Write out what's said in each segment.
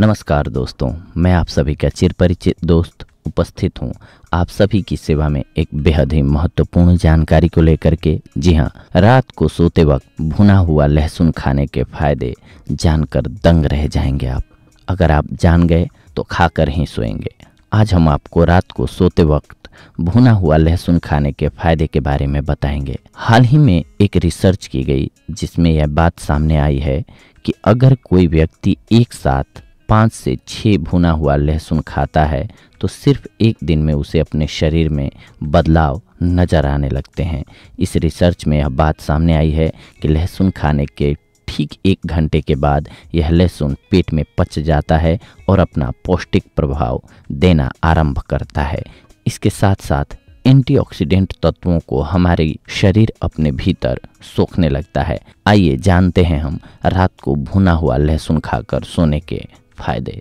नमस्कार दोस्तों, मैं आप सभी का चिर परिचित दोस्त उपस्थित हूँ। आप सभी की सेवा में एक बेहद ही महत्वपूर्ण जानकारी को लेकर के। जी हाँ रात को सोते वक्त भुना हुआ लहसुन खाने के फ़ायदे जानकर दंग रह जाएँगे आप। अगर आप जान गए तो खाकर ही सोएँगे। आज हम आपको रात को सोते वक्त भुना हुआ लहसुन खाने के फ़ायदे के बारे में बताएँगे। हाल ही में एक रिसर्च की गई, जिसमें यह बात सामने आई है कि अगर कोई व्यक्ति एक साथ पाँच से छः भुना हुआ लहसुन खाता है तो सिर्फ़ एक दिन में उसे अपने शरीर में बदलाव नज़र आने लगते हैं। इस रिसर्च में यह बात सामने आई है कि लहसुन खाने के ठीक एक घंटे के बाद यह लहसुन पेट में पच जाता है और अपना पौष्टिक प्रभाव देना आरंभ करता है। इसके साथ साथ एंटीऑक्सीडेंट तत्वों को हमारे शरीर अपने भीतर सोखने लगता है। आइए जानते हैं हम, रात को भुना हुआ लहसुन खाकर सोने के फ़ायदे।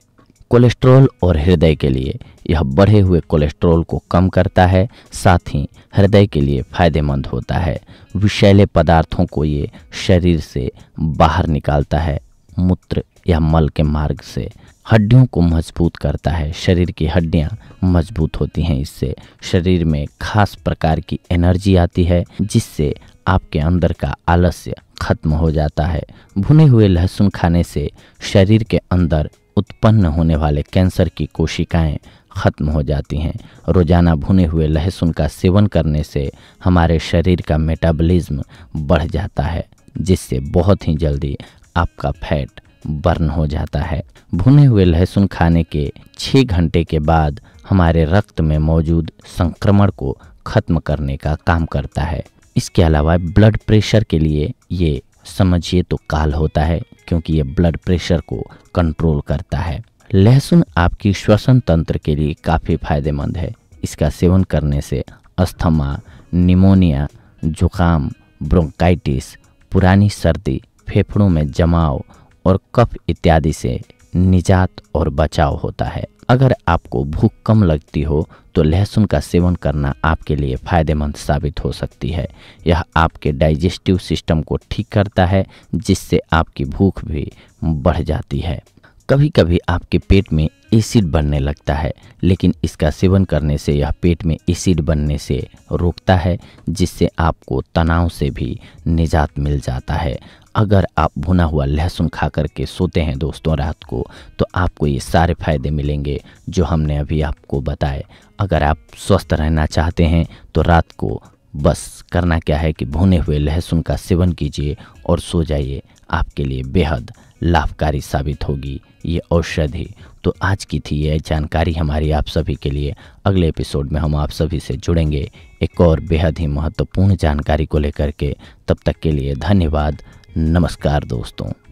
कोलेस्ट्रॉल और हृदय के लिए यह बढ़े हुए कोलेस्ट्रॉल को कम करता है, साथ ही हृदय के लिए फ़ायदेमंद होता है। विषैले पदार्थों को ये शरीर से बाहर निकालता है। मूत्र या मल के मार्ग से हड्डियों को मज़बूत करता है। शरीर की हड्डियाँ मज़बूत होती हैं। इससे शरीर में खास प्रकार की एनर्जी आती है, जिससे आपके अंदर का आलस्य खत्म हो जाता है। भुने हुए लहसुन खाने से शरीर के अंदर उत्पन्न होने वाले कैंसर की कोशिकाएँ खत्म हो जाती हैं। रोज़ाना भुने हुए लहसुन का सेवन करने से हमारे शरीर का मेटाबॉलिज्म बढ़ जाता है, जिससे बहुत ही जल्दी आपका फैट बर्न हो जाता है। भुने हुए लहसुन खाने के छः घंटे के बाद हमारे रक्त में मौजूद संक्रमण को खत्म करने का काम करता है। इसके अलावा ब्लड प्रेशर के लिए ये समझिए तो काल होता है। क्योंकि ये ब्लड प्रेशर को कंट्रोल करता है। लहसुन आपकी श्वसन तंत्र के लिए काफ़ी फ़ायदेमंद है। इसका सेवन करने से अस्थमा, निमोनिया, जुकाम, ब्रोंकाइटिस, पुरानी सर्दी, फेफड़ों में जमाव और कफ इत्यादि से निजात और बचाव होता है। अगर आपको भूख कम लगती हो तो लहसुन का सेवन करना आपके लिए फ़ायदेमंद साबित हो सकती है। यह आपके डाइजेस्टिव सिस्टम को ठीक करता है, जिससे आपकी भूख भी बढ़ जाती है। कभी कभी आपके पेट में एसिड बनने लगता है, लेकिन इसका सेवन करने से यह पेट में एसिड बनने से रोकता है, जिससे आपको तनाव से भी निजात मिल जाता है। अगर आप भुना हुआ लहसुन खा करके सोते हैं दोस्तों रात को तो आपको ये सारे फ़ायदे मिलेंगे, जो हमने अभी आपको बताए। अगर आप स्वस्थ रहना चाहते हैं तो रात को बस करना क्या है कि भुने हुए लहसुन का सेवन कीजिए और सो जाइए। आपके लिए बेहद लाभकारी साबित होगी। ये औषधि तो आज की थी यह जानकारी हमारी आप सभी के लिए। अगले एपिसोड में हम आप सभी से जुड़ेंगे। एक और बेहद ही महत्वपूर्ण जानकारी को लेकर के। तब तक के लिए धन्यवाद। नमस्कार दोस्तों।